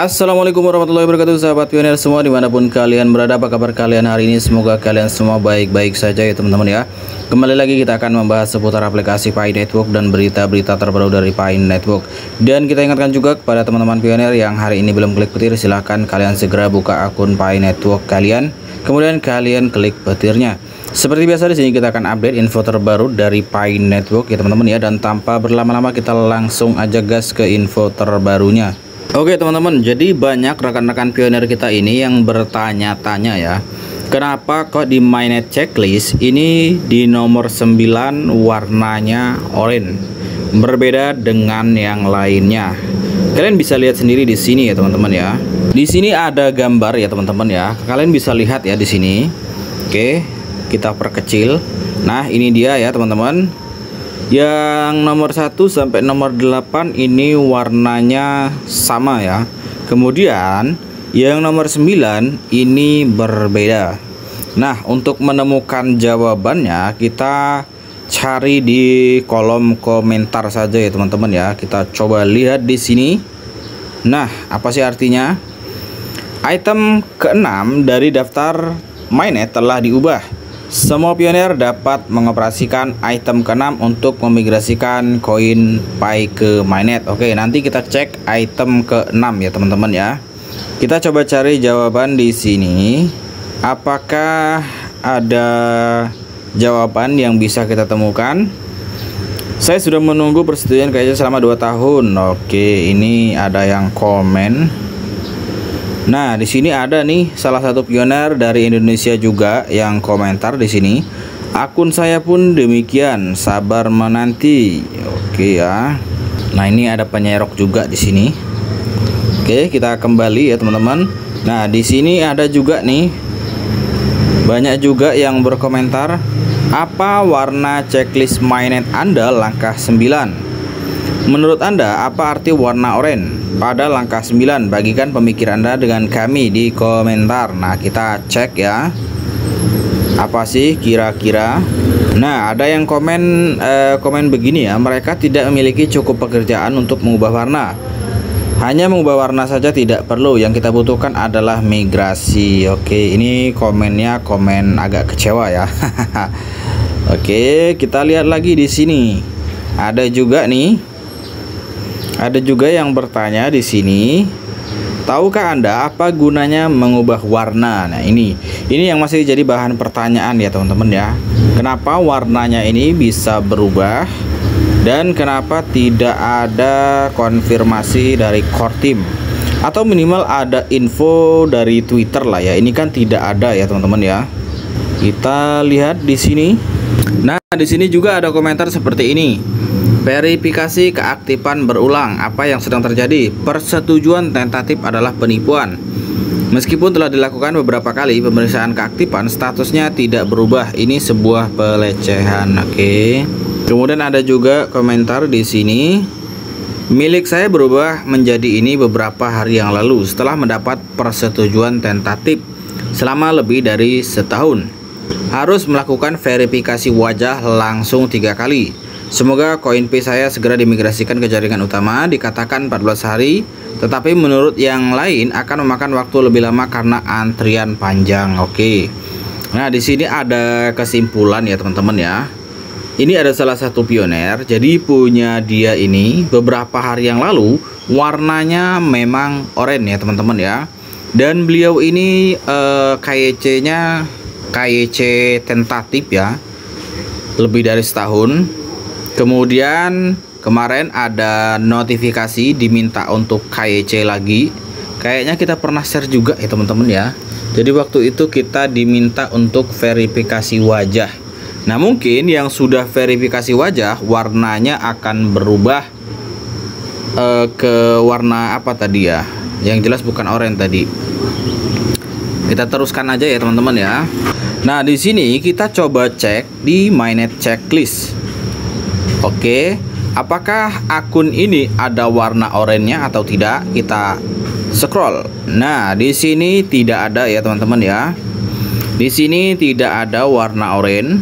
Assalamualaikum warahmatullahi wabarakatuh sahabat pionir semua di mana pun kalian berada apa kabar kalian hari ini? Semoga kalian semua baik-baik saja ya teman-teman ya. Kembali lagi kita akan membahas seputar aplikasi Pi Network dan berita-berita terbaru dari Pi Network. Dan kita ingatkan juga kepada teman-teman pionir yang hari ini belum klik petir silahkan kalian segera buka akun Pi Network kalian. Kemudian kalian klik petirnya. Seperti biasa di sini kita akan update info terbaru dari Pi Network ya teman-teman ya. Dan tanpa berlama-lama kita langsung aja gas ke info terbarunya. Oke teman-teman, jadi banyak rekan-rekan pionir kita ini yang bertanya-tanya ya. Kenapa kok di Mainnet checklist ini di nomor 9 warnanya oranye berbeda dengan yang lainnya. Kalian bisa lihat sendiri di sini ya teman-teman ya. Di sini ada gambar ya teman-teman ya. Kalian bisa lihat ya di sini. Oke, kita perkecil nah ini dia ya teman-teman yang nomor 1 sampai nomor 8 ini warnanya sama ya. Kemudian yang nomor 9 ini berbeda. Nah untuk menemukan jawabannya kita cari di kolom komentar saja ya teman-teman ya. Kita coba lihat di sini. Nah apa sih artinya? Item keenam dari daftar mainnet telah diubah semua pionir dapat mengoperasikan item ke-6 untuk memigrasikan koin Pi ke mainnet. Oke, nanti kita cek item ke-6 ya teman-teman ya. Kita coba cari jawaban di sini. Apakah ada jawaban yang bisa kita temukan? Saya sudah menunggu persetujuan kayaknya selama 2 tahun. Oke, ini ada yang komen. Nah, di sini ada nih salah satu pioner dari Indonesia juga yang komentar di sini. Akun saya pun demikian, sabar menanti. Oke ya. Nah, ini ada penyerok juga di sini. Oke, kita kembali ya, teman-teman. Nah, di sini ada juga nih banyak juga yang berkomentar apa warna checklist mainnet Anda langkah 9 Menurut Anda, apa arti warna oranye pada langkah 9? Bagikan pemikir Anda dengan kami di komentar. Nah, kita cek ya. Apa sih kira-kira? Nah, ada yang komen eh, komen begini ya, mereka tidak memiliki cukup pekerjaan untuk mengubah warna. Hanya mengubah warna saja tidak perlu. Yang kita butuhkan adalah migrasi. Oke, ini komennya komen agak kecewa ya. Oke, kita lihat lagi di sini. Ada juga nih ada juga yang bertanya di sini, tahukah Anda apa gunanya mengubah warna? Nah, ini ini yang masih jadi bahan pertanyaan ya, teman-teman ya. Kenapa warnanya ini bisa berubah? Dan kenapa tidak ada konfirmasi dari core team? Atau minimal ada info dari Twitter lah ya. Ini kan tidak ada ya, teman-teman ya. Kita lihat di sini. Nah, di sini juga ada komentar seperti ini. Verifikasi keaktifan berulang. Apa yang sedang terjadi? Persetujuan tentatif adalah penipuan. Meskipun telah dilakukan beberapa kali pemeriksaan keaktifan, statusnya tidak berubah. Ini sebuah pelecehan. Oke. Kemudian ada juga komentar di sini. Milik saya berubah menjadi ini beberapa hari yang lalu setelah mendapat persetujuan tentatif selama lebih dari setahun. Harus melakukan verifikasi wajah langsung tiga kali Semoga koin P saya segera dimigrasikan ke jaringan utama dikatakan 14 hari tetapi menurut yang lain akan memakan waktu lebih lama karena antrian panjang. Oke. Nah, di sini ada kesimpulan ya, teman-teman ya. Ini ada salah satu pioner. Jadi punya dia ini beberapa hari yang lalu warnanya memang oranye ya, teman-teman ya. Dan beliau ini eh, KYC-nya KYC tentatif ya. Lebih dari setahun kemudian kemarin ada notifikasi diminta untuk KYC lagi. Kayaknya kita pernah share juga ya teman-teman ya. Jadi waktu itu kita diminta untuk verifikasi wajah. Nah mungkin yang sudah verifikasi wajah warnanya akan berubah uh, ke warna apa tadi ya? Yang jelas bukan oranye tadi. Kita teruskan aja ya teman-teman ya. Nah di sini kita coba cek di mainnet checklist Oke, apakah akun ini ada warna oranye atau tidak? Kita scroll. Nah, di sini tidak ada ya, teman-teman ya. Di sini tidak ada warna oranye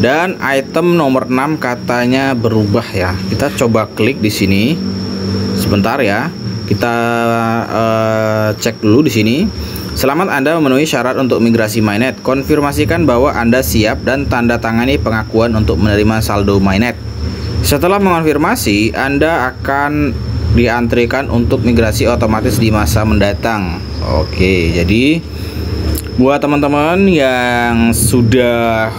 dan item nomor 6 katanya berubah ya. Kita coba klik di sini. Sebentar ya. Kita uh, cek dulu di sini. Selamat Anda memenuhi syarat untuk migrasi Mainnet. Konfirmasikan bahwa Anda siap dan tanda tangani pengakuan untuk menerima saldo Mainnet. Setelah mengonfirmasi, Anda akan diantrikan untuk migrasi otomatis di masa mendatang. Oke, jadi buat teman-teman yang sudah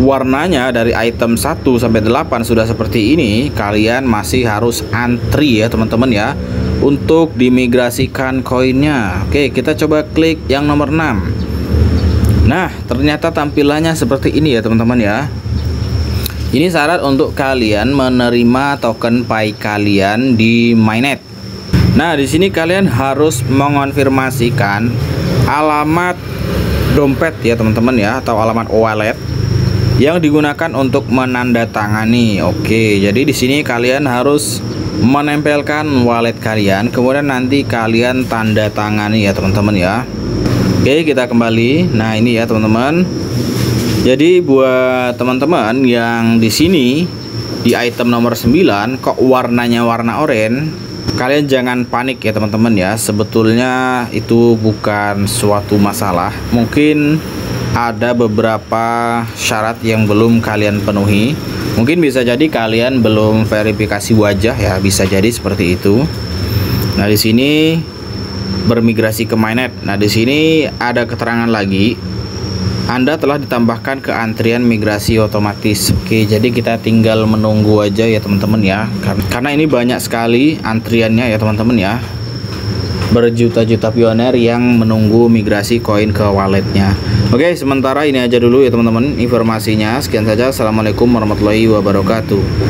warnanya dari item 1 sampai 8 sudah seperti ini, kalian masih harus antri ya teman-teman ya untuk dimigrasikan koinnya. Oke, kita coba klik yang nomor 6. Nah, ternyata tampilannya seperti ini ya teman-teman ya. Ini syarat untuk kalian menerima token Pi kalian di Mainnet. Nah, di sini kalian harus mengonfirmasikan alamat dompet ya teman-teman ya atau alamat wallet yang digunakan untuk menandatangani. Oke, jadi di sini kalian harus menempelkan wallet kalian kemudian nanti kalian tanda tangani ya teman-teman ya Oke kita kembali nah ini ya teman-teman jadi buat teman-teman yang di sini di item nomor 9 kok warnanya warna oranye kalian jangan panik ya teman-teman ya sebetulnya itu bukan suatu masalah mungkin ada beberapa syarat yang belum kalian penuhi Mungkin bisa jadi kalian belum verifikasi wajah ya, bisa jadi seperti itu. Nah, di sini bermigrasi ke Mainnet. Nah, di sini ada keterangan lagi. Anda telah ditambahkan ke antrian migrasi otomatis. Oke, jadi kita tinggal menunggu aja ya teman-teman ya. Karena ini banyak sekali antriannya ya teman-teman ya. Berjuta-juta pioner yang menunggu migrasi koin ke walletnya. Oke sementara ini aja dulu ya teman-teman informasinya. Sekian saja. Assalamualaikum warahmatullahi wabarakatuh